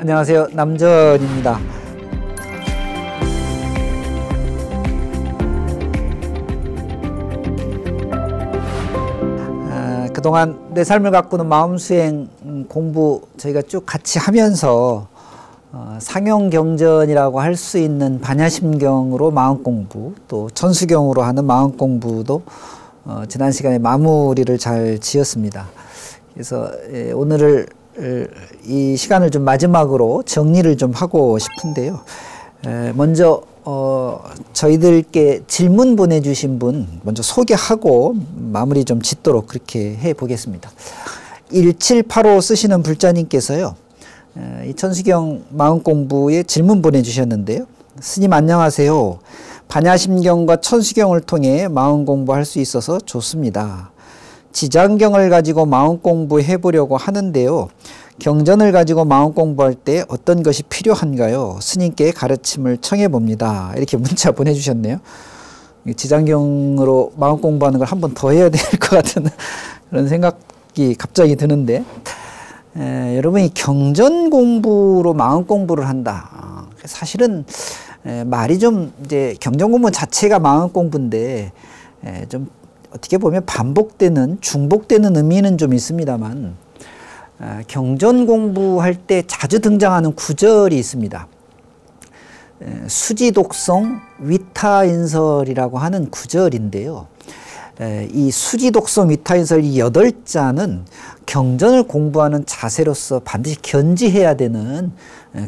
안녕하세요. 남전입니다. 아, 그동안 내 삶을 가꾸는 마음수행 공부 저희가 쭉 같이 하면서 어, 상용경전이라고 할 수 있는 반야심경으로 마음 공부 또 천수경으로 하는 마음 공부도 어, 지난 시간에 마무리를 잘 지었습니다. 그래서 예, 오늘을 이 시간을 좀 마지막으로 정리를 좀 하고 싶은데요. 에, 먼저 어, 저희들께 질문 보내주신 분 먼저 소개하고 마무리 좀 짓도록 그렇게 해 보겠습니다. 1785 쓰시는 불자님께서요. 이 천수경 마음 공부에 질문 보내주셨는데요. 스님 안녕하세요. 반야심경과 천수경을 통해 마음 공부할 수 있어서 좋습니다. 지장경을 가지고 마음 공부해 보려고 하는데요. 경전을 가지고 마음 공부할 때 어떤 것이 필요한가요? 스님께 가르침을 청해 봅니다. 이렇게 문자 보내주셨네요. 지장경으로 마음 공부하는 걸 한 번 더 해야 될 것 같은 그런 생각이 갑자기 드는데 에, 여러분이 경전 공부로 마음 공부를 한다. 아, 사실은 에, 말이 좀 이제 경전 공부 자체가 마음 공부인데 에, 좀 어떻게 보면 반복되는 중복되는 의미는 좀 있습니다만 아, 경전 공부할 때 자주 등장하는 구절이 있습니다. 수지독성 위타인설이라고 하는 구절인데요. 이 수지독성 위타인설 이 여덟 자는 경전을 공부하는 자세로서 반드시 견지해야 되는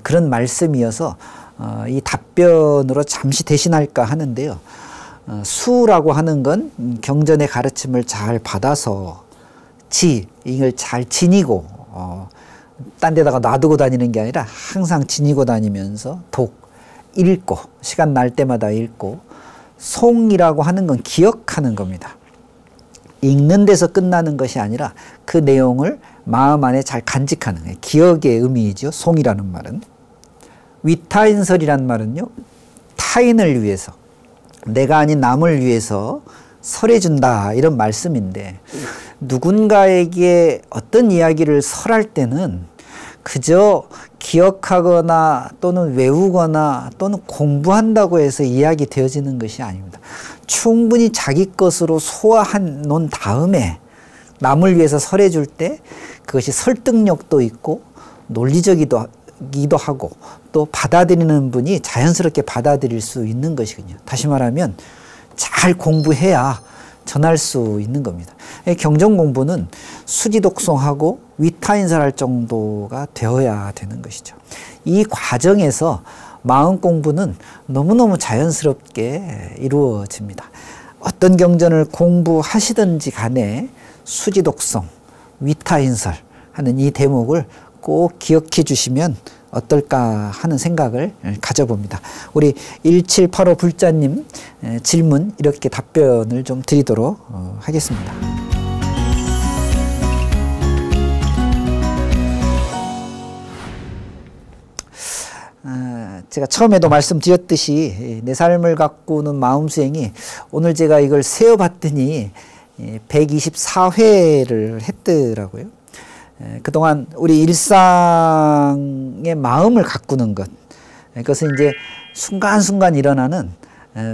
그런 말씀이어서 어, 이 답변으로 잠시 대신할까 하는데요. 어, 수라고 하는 건 경전의 가르침을 잘 받아서 지 이걸 잘 지니고 어, 딴 데다가 놔두고 다니는 게 아니라 항상 지니고 다니면서 독 읽고 시간 날 때마다 읽고 송이라고 하는 건 기억하는 겁니다. 읽는 데서 끝나는 것이 아니라 그 내용을 마음 안에 잘 간직하는 기억의 의미이죠. 송이라는 말은. 위타인설이란 말은요. 타인을 위해서 내가 아닌 남을 위해서 설해준다 이런 말씀인데 누군가에게 어떤 이야기를 설할 때는 그저 기억하거나 또는 외우거나 또는 공부한다고 해서 이야기 되어지는 것이 아닙니다. 충분히 자기 것으로 소화한 놓은 다음에 남을 위해서 설해줄 때 그것이 설득력도 있고 논리적이기도 하고 또 받아들이는 분이 자연스럽게 받아들일 수 있는 것이군요. 다시 말하면 잘 공부해야 전할 수 있는 겁니다. 경전 공부는 수지 독송하고 위타인설할 정도가 되어야 되는 것이죠. 이 과정에서 마음 공부는 너무너무 자연스럽게 이루어집니다. 어떤 경전을 공부하시든지 간에 수지 독성, 위타인설 하는 이 대목을 꼭 기억해 주시면 어떨까 하는 생각을 가져봅니다. 우리 1785 불자님 질문 이렇게 답변을 좀 드리도록 어, 하겠습니다. 아, 제가 처음에도 말씀드렸듯이 내 삶을 가꾸는 마음 수행이 오늘 제가 이걸 세어봤더니 124회를 했더라고요. 그동안 우리 일상의 마음을 가꾸는 것 그것은 이제 순간순간 일어나는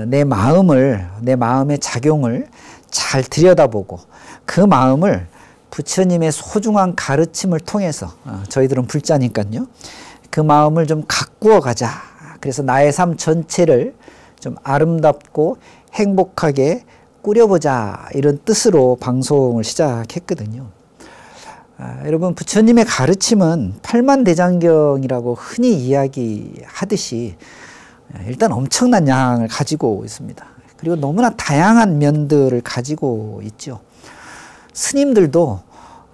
내 마음을 내 마음의 작용을 잘 들여다보고 그 마음을 부처님의 소중한 가르침을 통해서 어, 저희들은 불자니까요. 그 마음을 좀 가꾸어 가자. 그래서 나의 삶 전체를 좀 아름답고 행복하게 꾸려보자. 이런 뜻으로 방송을 시작했거든요. 아, 여러분 부처님의 가르침은 팔만대장경이라고 흔히 이야기하듯이 아, 일단 엄청난 양을 가지고 있습니다. 그리고 너무나 다양한 면들을 가지고 있죠. 스님들도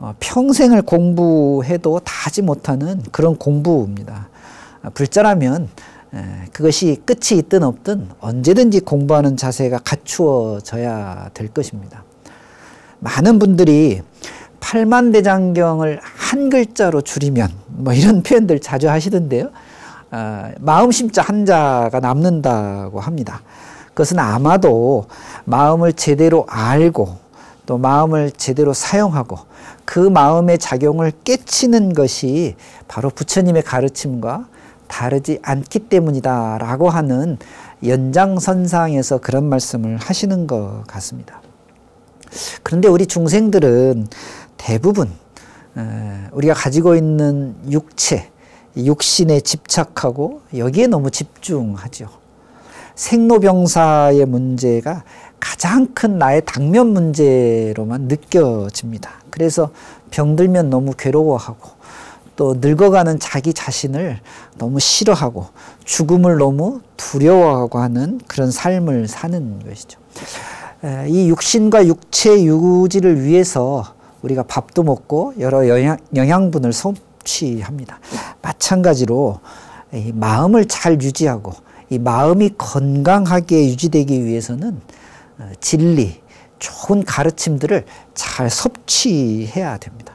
어, 평생을 공부해도 다 하지 못하는 그런 공부입니다. 아, 불자라면 그것이 끝이 있든 없든 언제든지 공부하는 자세가 갖추어져야 될 것입니다. 많은 분들이 팔만대장경을 한 글자로 줄이면 뭐 이런 표현들 자주 하시던데요. 어, 마음 심자 한자가 남는다고 합니다. 그것은 아마도 마음을 제대로 알고 또 마음을 제대로 사용하고 그 마음의 작용을 깨치는 것이 바로 부처님의 가르침과 다르지 않기 때문이다 라고 하는 연장선상에서 그런 말씀을 하시는 것 같습니다. 그런데 우리 중생들은 대부분 우리가 가지고 있는 육체, 육신에 집착하고 여기에 너무 집중하죠. 생로병사의 문제가 가장 큰 나의 당면 문제로만 느껴집니다. 그래서 병들면 너무 괴로워하고 또 늙어가는 자기 자신을 너무 싫어하고 죽음을 너무 두려워하고 하는 그런 삶을 사는 것이죠. 이 육신과 육체 유지를 위해서 우리가 밥도 먹고 여러 영양, 영양분을 섭취합니다. 마찬가지로 마음을 잘 유지하고 이 마음이 건강하게 유지되기 위해서는 어, 진리, 좋은 가르침들을 잘 섭취해야 됩니다.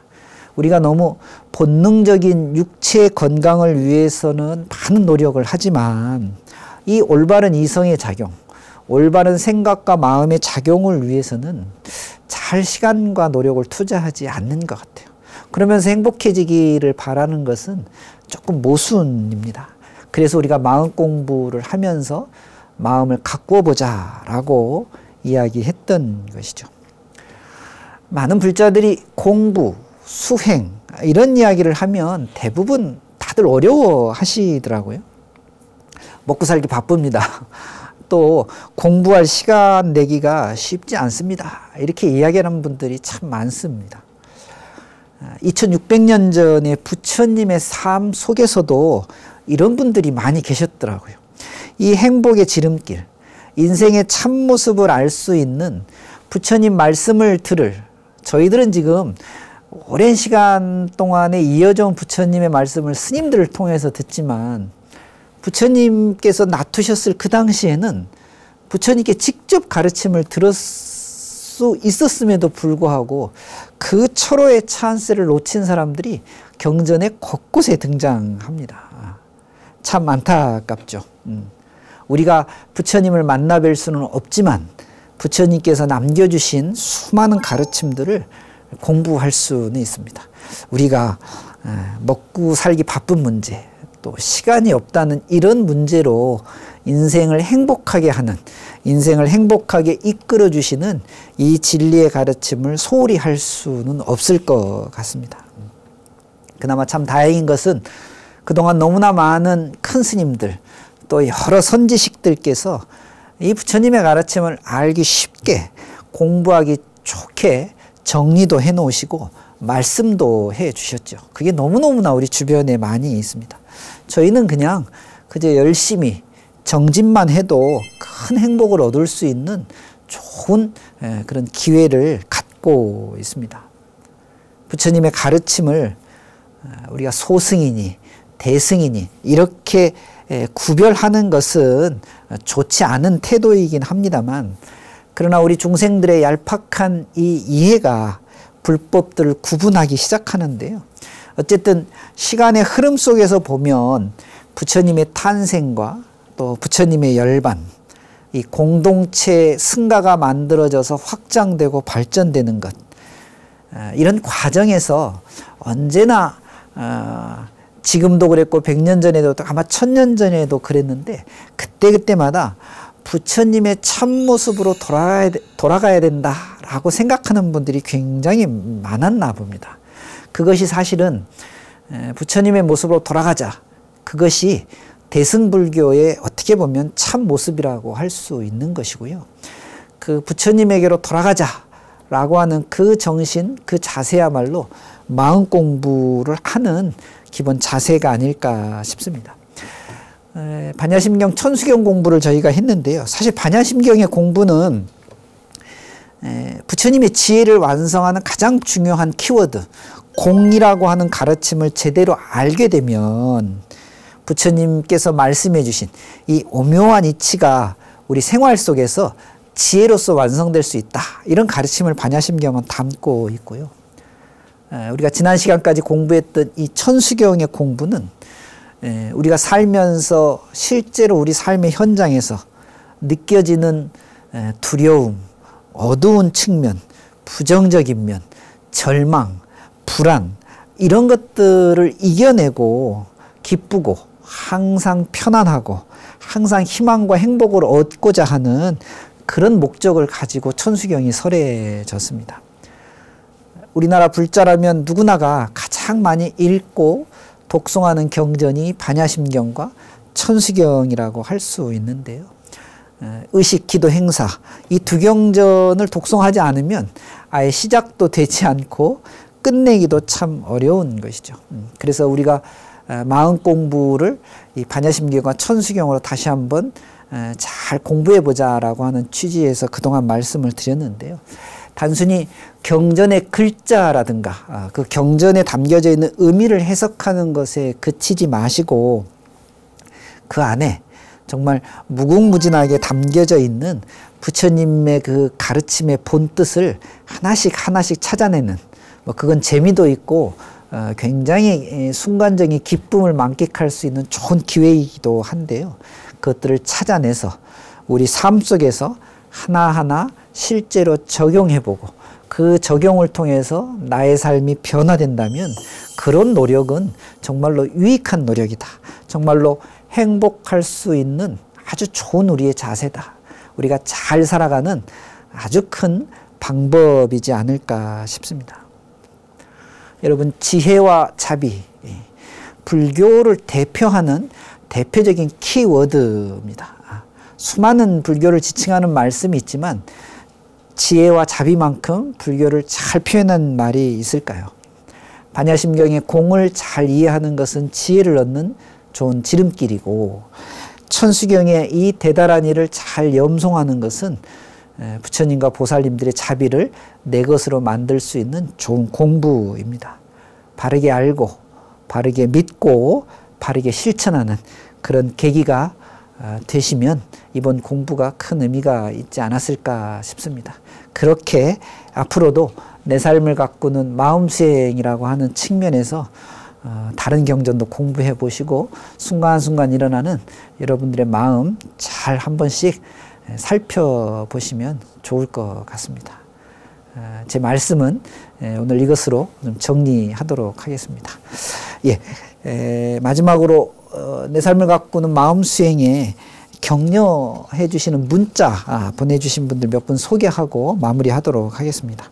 우리가 너무 본능적인 육체 건강을 위해서는 많은 노력을 하지만 이 올바른 이성의 작용, 올바른 생각과 마음의 작용을 위해서는 잘 시간과 노력을 투자하지 않는 것 같아요. 그러면서 행복해지기를 바라는 것은 조금 모순입니다. 그래서 우리가 마음 공부를 하면서 마음을 가꾸어 보자라고 이야기했던 것이죠. 많은 불자들이 공부, 수행 이런 이야기를 하면 대부분 다들 어려워 하시더라고요. 먹고 살기 바쁩니다. 또 공부할 시간 내기가 쉽지 않습니다. 이렇게 이야기하는 분들이 참 많습니다. 2600년 전에 부처님의 삶 속에서도 이런 분들이 많이 계셨더라고요. 이 행복의 지름길, 인생의 참모습을 알 수 있는 부처님 말씀을 들을 저희들은 지금 오랜 시간 동안에 이어져 온 부처님의 말씀을 스님들을 통해서 듣지만 부처님께서 놔두셨을 그 당시에는 부처님께 직접 가르침을 들을 수 있었음에도 불구하고 그 철호의 찬스를 놓친 사람들이 경전의 곳곳에 등장합니다. 참 안타깝죠. 음. 우리가 부처님을 만나 뵐 수는 없지만 부처님께서 남겨주신 수많은 가르침들을 공부할 수는 있습니다. 우리가 먹고 살기 바쁜 문제, 또 시간이 없다는 이런 문제로 인생을 행복하게 하는 인생을 행복하게 이끌어 주시는 이 진리의 가르침을 소홀히 할 수는 없을 것 같습니다. 그나마 참 다행인 것은 그동안 너무나 많은 큰 스님들 또 여러 선지식들께서 이 부처님의 가르침을 알기 쉽게 공부하기 좋게 정리도 해 놓으시고 말씀도 해 주셨죠. 그게 너무너무나 우리 주변에 많이 있습니다. 저희는 그냥 그저 열심히 정진만 해도 큰 행복을 얻을 수 있는 좋은 그런 기회를 갖고 있습니다. 부처님의 가르침을 우리가 소승이니 대승이니 이렇게 구별하는 것은 좋지 않은 태도이긴 합니다만 그러나 우리 중생들의 얄팍한 이 이해가 불법들을 구분하기 시작하는데요. 어쨌든 시간의 흐름 속에서 보면 부처님의 탄생과 또 부처님의 열반, 이 공동체 승가가 만들어져서 확장되고 발전되는 것, 이런 과정에서 언제나 어, 지금도 그랬고 100년 전에도 아마 1000년 전에도 그랬는데 그때그때마다 부처님의 참모습으로 돌아가야, 돌아가야 된다라고 생각하는 분들이 굉장히 많았나 봅니다. 그것이 사실은 부처님의 모습으로 돌아가자. 그것이 대승불교의 어떻게 보면 참 모습이라고 할 수 있는 것이고요. 그 부처님에게로 돌아가자 라고 하는 그 정신, 그 자세야말로 마음 공부를 하는 기본 자세가 아닐까 싶습니다. 반야심경 천수경 공부를 저희가 했는데요. 사실 반야심경의 공부는 부처님의 지혜를 완성하는 가장 중요한 키워드, 공이라고 하는 가르침을 제대로 알게 되면 부처님께서 말씀해 주신 이 오묘한 이치가 우리 생활 속에서 지혜로서 완성될 수 있다. 이런 가르침을 반야심경은 담고 있고요. 우리가 지난 시간까지 공부했던 이 천수경의 공부는 우리가 살면서 실제로 우리 삶의 현장에서 느껴지는 두려움, 어두운 측면, 부정적인 면, 절망, 불안 이런 것들을 이겨내고 기쁘고 항상 편안하고 항상 희망과 행복을 얻고자 하는 그런 목적을 가지고 천수경이 설해졌습니다. 우리나라 불자라면 누구나가 가장 많이 읽고 독송하는 경전이 반야심경과 천수경이라고 할 수 있는데요. 의식, 기도, 행사 이 두 경전을 독송하지 않으면 아예 시작도 되지 않고 끝내기도 참 어려운 것이죠. 음, 그래서 우리가 마음 공부를 이 반야심경과 천수경으로 다시 한번 잘 공부해 보자라고 하는 취지에서 그동안 말씀을 드렸는데요. 단순히 경전의 글자라든가 아, 그 경전에 담겨져 있는 의미를 해석하는 것에 그치지 마시고 그 안에 정말 무궁무진하게 담겨져 있는 부처님의 그 가르침의 본 뜻을 하나씩 하나씩 찾아내는 뭐 그건 재미도 있고 어 굉장히 순간적인 기쁨을 만끽할 수 있는 좋은 기회이기도 한데요. 그것들을 찾아내서 우리 삶 속에서 하나하나 실제로 적용해보고 그 적용을 통해서 나의 삶이 변화된다면 그런 노력은 정말로 유익한 노력이다. 정말로 행복할 수 있는 아주 좋은 우리의 자세다. 우리가 잘 살아가는 아주 큰 방법이지 않을까 싶습니다. 여러분, 지혜와 자비, 예, 불교를 대표하는 대표적인 키워드입니다. 아, 수많은 불교를 지칭하는 말씀이 있지만 지혜와 자비만큼 불교를 잘 표현한 말이 있을까요? 반야심경의 공을 잘 이해하는 것은 지혜를 얻는 좋은 지름길이고 천수경의 이 대단한 일을 잘 염송하는 것은 부처님과 보살님들의 자비를 내 것으로 만들 수 있는 좋은 공부입니다. 바르게 알고 바르게 믿고 바르게 실천하는 그런 계기가 어, 되시면 이번 공부가 큰 의미가 있지 않았을까 싶습니다. 그렇게 앞으로도 내 삶을 가꾸는 마음수행이라고 하는 측면에서 어, 다른 경전도 공부해 보시고 순간순간 일어나는 여러분들의 마음 잘 한 번씩 살펴보시면 좋을 것 같습니다. 어, 제 말씀은 오늘 이것으로 좀 정리하도록 하겠습니다. 예, 마지막으로 어, 내 삶을 가꾸는 마음 수행에 격려해 주시는 문자 아, 보내주신 분들 몇 분 소개하고 마무리하도록 하겠습니다.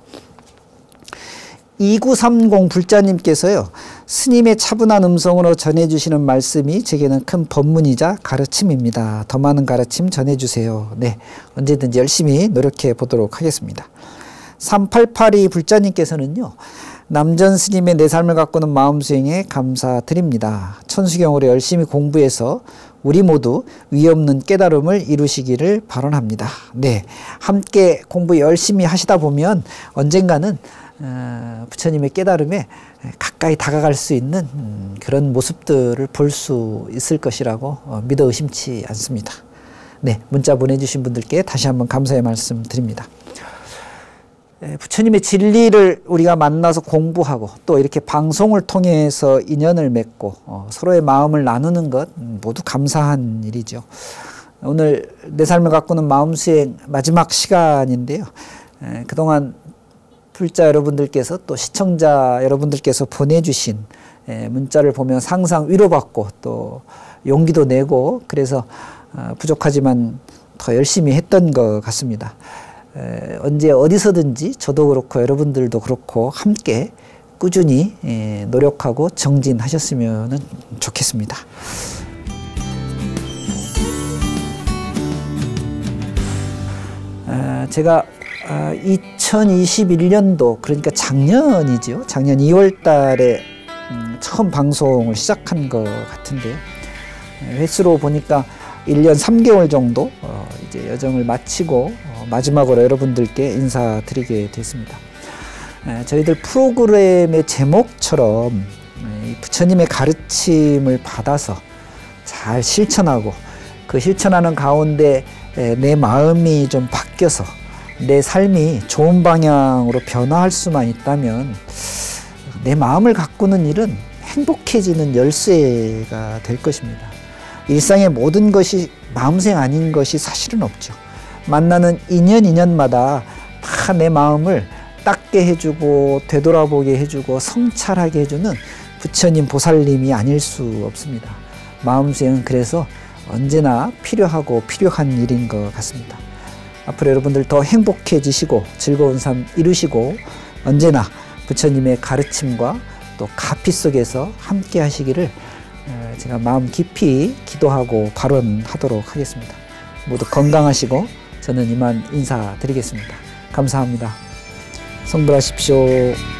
2930 불자님께서요, 스님의 차분한 음성으로 전해주시는 말씀이 제게는 큰 법문이자 가르침입니다. 더 많은 가르침 전해주세요. 네, 언제든지 열심히 노력해 보도록 하겠습니다. 3882 불자님께서는요, 남전 스님의 내 삶을 가꾸는 마음 수행에 감사드립니다. 천수경으로 열심히 공부해서 우리 모두 위없는 깨달음을 이루시기를 발언합니다. 네, 함께 공부 열심히 하시다 보면 언젠가는 어, 부처님의 깨달음에 가까이 다가갈 수 있는 음, 그런 모습들을 볼 수 있을 것이라고 어, 믿어 의심치 않습니다. 네, 문자 보내주신 분들께 다시 한번 감사의 말씀 드립니다. 부처님의 진리를 우리가 만나서 공부하고 또 이렇게 방송을 통해서 인연을 맺고 어, 서로의 마음을 나누는 것 모두 감사한 일이죠. 오늘 내 삶을 가꾸는 마음 수행 마지막 시간인데요. 그동안 불자 여러분들께서 또 시청자 여러분들께서 보내주신 문자를 보면 항상 위로받고 또 용기도 내고 그래서 어, 부족하지만 더 열심히 했던 것 같습니다. 언제 어디서든지 저도 그렇고 여러분들도 그렇고 함께 꾸준히 노력하고 정진하셨으면 좋겠습니다. 제가 2021년도 그러니까 작년이죠. 작년 2월 달에 음, 처음 방송을 시작한 것 같은데요. 횟수로 보니까 1년 3개월 정도 어, 이제 여정을 마치고 어, 마지막으로 여러분들께 인사드리게 됐습니다. 저희들 프로그램의 제목처럼 부처님의 가르침을 받아서 잘 실천하고 그 실천하는 가운데 내 마음이 좀 바뀌어서 내 삶이 좋은 방향으로 변화할 수만 있다면 내 마음을 가꾸는 일은 행복해지는 열쇠가 될 것입니다. 일상의 모든 것이 마음생 아닌 것이 사실은 없죠. 만나는 인연 인연마다 다 내 마음을 닦게 해주고 되돌아보게 해주고 성찰하게 해주는 부처님 보살님이 아닐 수 없습니다. 마음수행은 그래서 언제나 필요하고 필요한 일인 것 같습니다. 앞으로 여러분들 더 행복해지시고 즐거운 삶 이루시고 언제나 부처님의 가르침과 또 가피 속에서 함께 하시기를 제가 마음 깊이 기도하고 발언하도록 하겠습니다. 모두 건강하시고 저는 이만 인사드리겠습니다. 감사합니다. 성불하십시오.